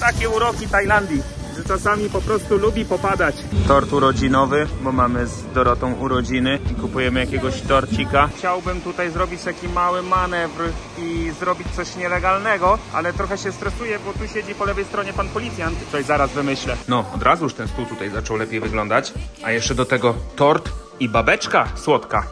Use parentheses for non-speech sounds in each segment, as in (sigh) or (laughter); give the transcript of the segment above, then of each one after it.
takie uroki Tajlandii, że czasami po prostu lubi popadać. Tort urodzinowy, bo mamy z Dorotą urodziny i kupujemy jakiegoś torcika. Chciałbym tutaj zrobić taki mały manewr i zrobić coś nielegalnego, ale trochę się stresuję, bo tu siedzi po lewej stronie pan policjant. Coś zaraz wymyślę. No, od razu już ten stół tutaj zaczął lepiej wyglądać. A jeszcze do tego tort i babeczka słodka.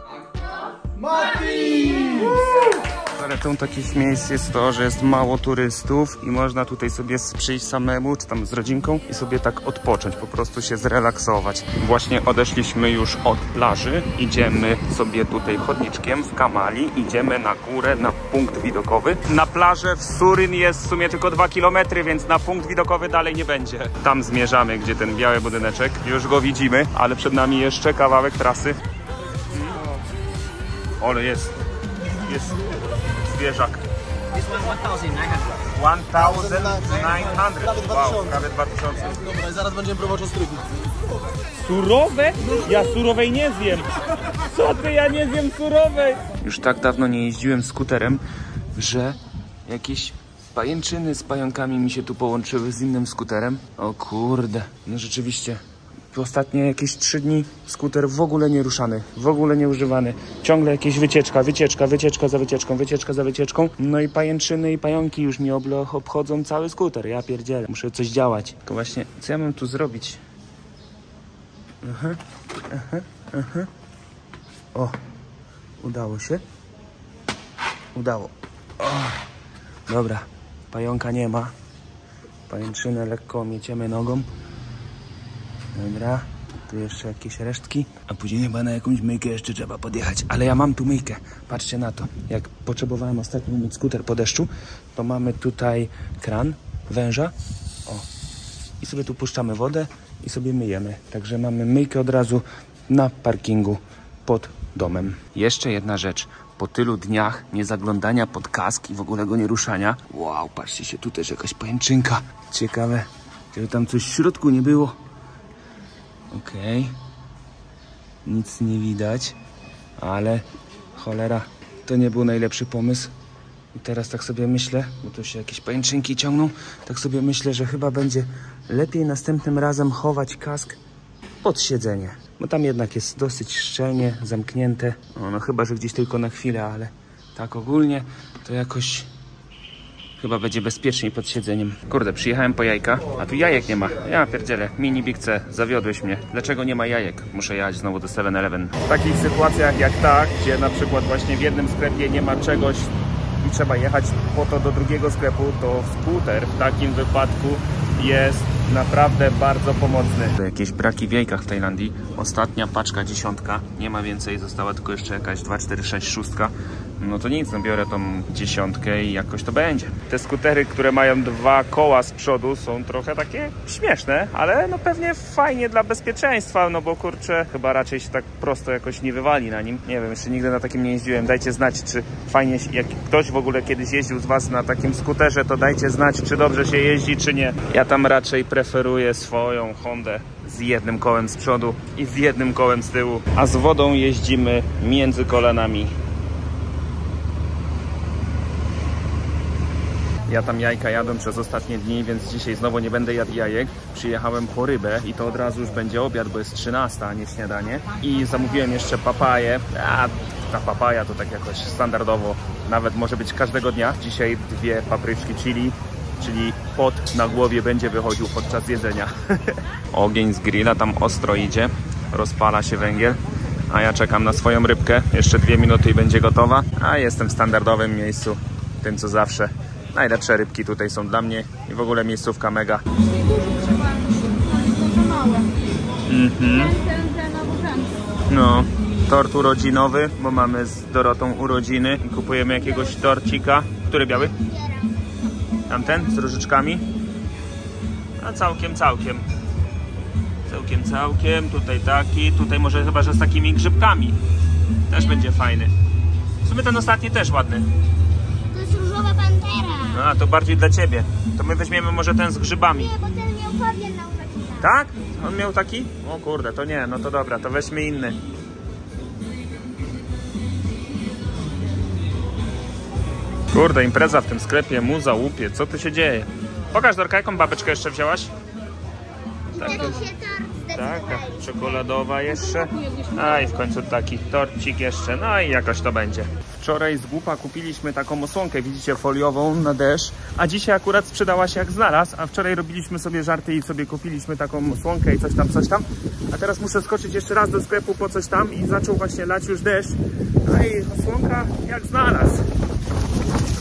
Zaletą takich miejsc jest to, że jest mało turystów i można tutaj sobie przyjść samemu, czy tam z rodzinką i sobie tak odpocząć, po prostu się zrelaksować. Właśnie odeszliśmy już od plaży, idziemy sobie tutaj chodniczkiem w Kamali, idziemy na górę, na punkt widokowy. Na plażę w Suryn jest w sumie tylko 2 km, więc na punkt widokowy dalej nie będzie. Tam zmierzamy, gdzie ten biały budyneczek, już go widzimy, ale przed nami jeszcze kawałek trasy. Ale jest, jest zwierzak. This one 1,900. 1900. Prawie Wow, 2000. prawie 2000. Dobra, i zaraz będziemy próbować ostrygi. Surowe? Ja surowej nie zjem. Co ty, ja nie zjem surowej. Już tak dawno nie jeździłem skuterem, że jakieś pajęczyny z pająkami mi się tu połączyły z innym skuterem. O kurde, no rzeczywiście. Ostatnie jakieś trzy dni skuter w ogóle nie ruszany, w ogóle nie używany. Ciągle jakieś wycieczka, wycieczka, wycieczka za wycieczką, wycieczka za wycieczką. No i pajęczyny i pająki już mi obchodzą cały skuter. Ja pierdzielę, muszę coś działać. Tylko właśnie, co ja mam tu zrobić? O, udało się. Udało. O, dobra, pająka nie ma. Pajęczynę lekko mieciemy nogą. Dobra, tu jeszcze jakieś resztki. A później chyba na jakąś myjkę jeszcze trzeba podjechać. Ale ja mam tu myjkę. Patrzcie na to. Jak potrzebowałem ostatnio mieć skuter po deszczu, to mamy tutaj kran, węża. O, i sobie tu puszczamy wodę i sobie myjemy. Także mamy myjkę od razu na parkingu pod domem. Jeszcze jedna rzecz. Po tylu dniach niezaglądania pod kask i w ogóle go nie ruszania. Wow, patrzcie się, tu też jakaś pajęczynka. Ciekawe, żeby tam coś w środku nie było. Okej. Nic nie widać, ale cholera, to nie był najlepszy pomysł. I teraz tak sobie myślę, bo tu się jakieś pajęczynki ciągną, tak sobie myślę, że chyba będzie lepiej następnym razem chować kask pod siedzenie. Bo tam jednak jest dosyć szczelnie, zamknięte. No, no chyba, że gdzieś tylko na chwilę, ale tak ogólnie to jakoś chyba będzie bezpieczniej pod siedzeniem. Kurde, przyjechałem po jajka, a tu jajek nie ma. Ja pierdzielę, mini Big C, zawiodłeś mnie. Dlaczego nie ma jajek? Muszę jechać znowu do 7-Eleven. W takich sytuacjach jak ta, gdzie na przykład właśnie w jednym sklepie nie ma czegoś i trzeba jechać po to do drugiego sklepu, to skuter w takim wypadku jest naprawdę bardzo pomocny. Jakieś braki w jajkach w Tajlandii. Ostatnia paczka dziesiątka, nie ma więcej, została tylko jeszcze jakaś 2, 4, 6, 6. No to nic, no biorę tą dziesiątkę i jakoś to będzie. Te skutery, które mają dwa koła z przodu są trochę takie śmieszne, ale no pewnie fajnie dla bezpieczeństwa, no bo kurczę, chyba raczej się tak prosto jakoś nie wywali na nim. Nie wiem, jeszcze nigdy na takim nie jeździłem. Dajcie znać, czy fajnie, jak ktoś w ogóle kiedyś jeździł z Was na takim skuterze, to dajcie znać, czy dobrze się jeździ, czy nie. Ja tam raczej preferuję swoją Hondę z jednym kołem z przodu i z jednym kołem z tyłu, a z wodą jeździmy między kolanami. Ja tam jajka jadłem przez ostatnie dni, więc dzisiaj znowu nie będę jadł jajek. Przyjechałem po rybę i to od razu już będzie obiad, bo jest 13, a nie śniadanie. I zamówiłem jeszcze papaję. A ta papaja to tak jakoś standardowo, nawet może być każdego dnia. Dzisiaj dwie papryczki chili, czyli pot na głowie będzie wychodził podczas jedzenia. (laughs) Ogień z grilla tam ostro idzie, rozpala się węgiel. A ja czekam na swoją rybkę. Jeszcze dwie minuty i będzie gotowa. A jestem w standardowym miejscu, tym co zawsze. Najlepsze rybki tutaj są dla mnie i w ogóle miejscówka mega. Mhm. No, tort urodzinowy, bo mamy z Dorotą urodziny i kupujemy jakiegoś torcika. Który biały? Tamten z różyczkami? A całkiem, całkiem. Całkiem, całkiem. Tutaj taki. Tutaj może chyba, że z takimi grzybkami. Też będzie fajny. W sumie ten ostatni też ładny. To jest różowa pantera. A, to bardziej dla ciebie. To my weźmiemy może ten z grzybami. Nie, bo ten miał papier na. Tak? On miał taki? O kurde, to nie, no to dobra, to weźmy inny. Kurde, impreza w tym sklepie, muza łupie, co tu się dzieje? Pokaż Dorka, jaką babeczkę jeszcze wzięłaś? I tego się tort Tak, zdecydowali. czekoladowa jeszcze. A i w końcu taki torcik jeszcze. No i jakoś to będzie. Wczoraj z głupa kupiliśmy taką osłonkę, widzicie, foliową na deszcz, a dzisiaj akurat sprzedała się jak znalazł, a wczoraj robiliśmy sobie żarty i sobie kupiliśmy taką osłonkę i coś tam, coś tam. A teraz muszę skoczyć jeszcze raz do sklepu po coś tam i zaczął właśnie lać już deszcz. No i osłonka jak znalazł.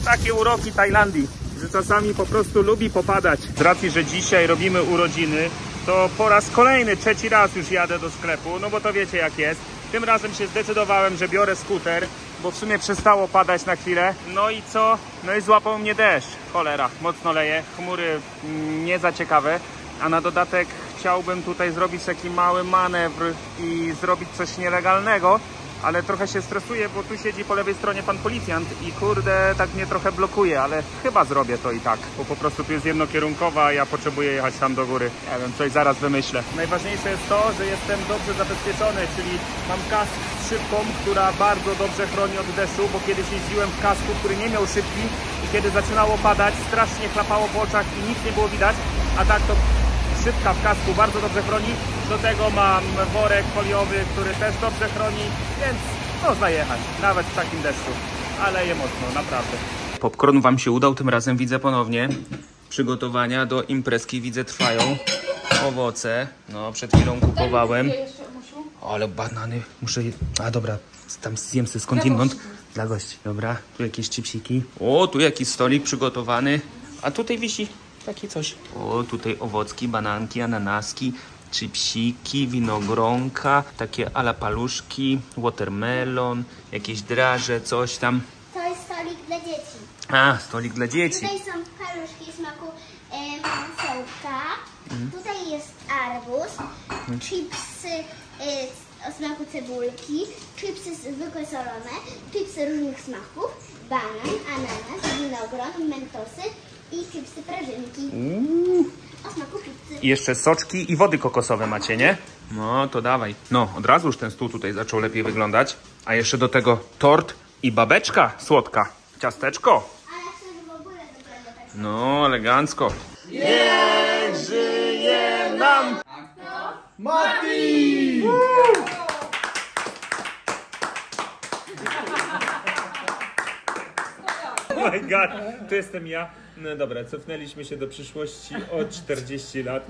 Takie uroki Tajlandii, że czasami po prostu lubi popadać. Z racji, że dzisiaj robimy urodziny, to po raz kolejny, trzeci raz już jadę do sklepu, no bo to wiecie jak jest. Tym razem się zdecydowałem, że biorę skuter, bo w sumie przestało padać na chwilę. No i co? No i złapał mnie deszcz. Cholera, mocno leje, chmury mm, nie za ciekawe. A na dodatek chciałbym tutaj zrobić taki mały manewr i zrobić coś nielegalnego, ale trochę się stresuję, bo tu siedzi po lewej stronie pan policjant i kurde, tak mnie trochę blokuje, ale chyba zrobię to i tak, bo po prostu tu jest jednokierunkowa, a ja potrzebuję jechać tam do góry. Nie wiem, coś zaraz wymyślę. Najważniejsze jest to, że jestem dobrze zabezpieczony, czyli mam kask z szybką, która bardzo dobrze chroni od deszczu, bo kiedyś jeździłem w kasku, który nie miał szybki i kiedy zaczynało padać, strasznie chlapało w oczach i nic nie było widać, a tak to szybka w kasku bardzo dobrze chroni. Do tego mam worek foliowy, który też dobrze chroni, więc można jechać, nawet w takim deszczu. Ale je mocno, naprawdę. Popcorn Wam się udał, tym razem widzę ponownie. Przygotowania do imprezki widzę trwają. Owoce, no przed chwilą kupowałem. Ale banany, muszę je... A dobra, tam zjem sobie skądinąd. Dla gości. Dobra, tu jakieś chipsiki. O, tu jakiś stolik przygotowany. A tutaj wisi takie coś. O, tutaj owocki, bananki, ananaski, chipsiki, winogronka, takie ala paluszki, watermelon, jakieś draże, coś tam. To jest stolik dla dzieci. A, stolik dla dzieci. Tutaj są paluszki smaku sołka. Mhm. Tutaj jest arbuz, chipsy y, o smaku cebulki, chipsy zwykłe solone, chipsy różnych smaków, banan, ananas, winogron, mentosy i chipsy prażynki o smaku pizzy. I jeszcze soczki i wody kokosowe macie, nie? No to dawaj. No, od razu już ten stół tutaj zaczął lepiej wyglądać. A jeszcze do tego tort i babeczka słodka. Ciasteczko. Ale chcę w ogóle tak. No, elegancko. Niech żyje nam! Mati! (laughs) Oh my god, to jestem ja. No dobra, cofnęliśmy się do przyszłości o 40 lat.